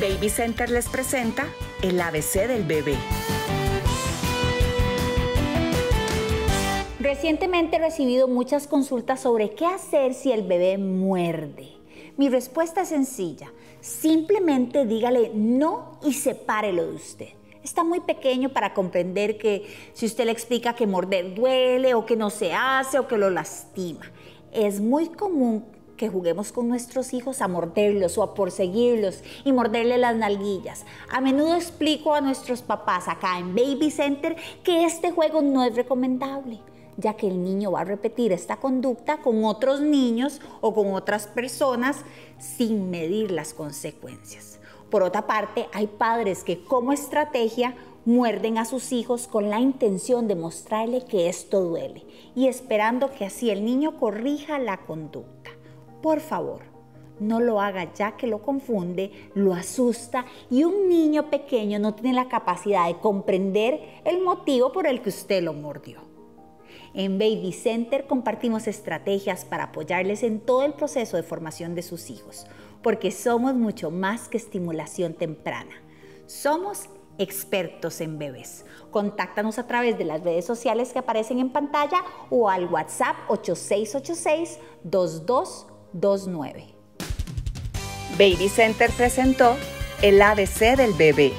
Baby Center les presenta el ABC del bebé. Recientemente he recibido muchas consultas sobre qué hacer si el bebé muerde. Mi respuesta es sencilla. Simplemente dígale no y sepárelo de usted. Está muy pequeño para comprender que si usted le explica que morder duele o que no se hace o que lo lastima. Es muy común que juguemos con nuestros hijos a morderlos o a perseguirlos y morderle las nalguillas. A menudo explico a nuestros papás acá en Baby Center que este juego no es recomendable ya que el niño va a repetir esta conducta con otros niños o con otras personas sin medir las consecuencias. Por otra parte, hay padres que como estrategia muerden a sus hijos con la intención de mostrarle que esto duele y esperando que así el niño corrija la conducta. Por favor, no lo haga ya que lo confunde, lo asusta y un niño pequeño no tiene la capacidad de comprender el motivo por el que usted lo mordió. En Baby Center compartimos estrategias para apoyarles en todo el proceso de formación de sus hijos, porque somos mucho más que estimulación temprana. Somos expertos en bebés. Contáctanos a través de las redes sociales que aparecen en pantalla o al WhatsApp 8686-2229. Baby Center presentó el ABC del bebé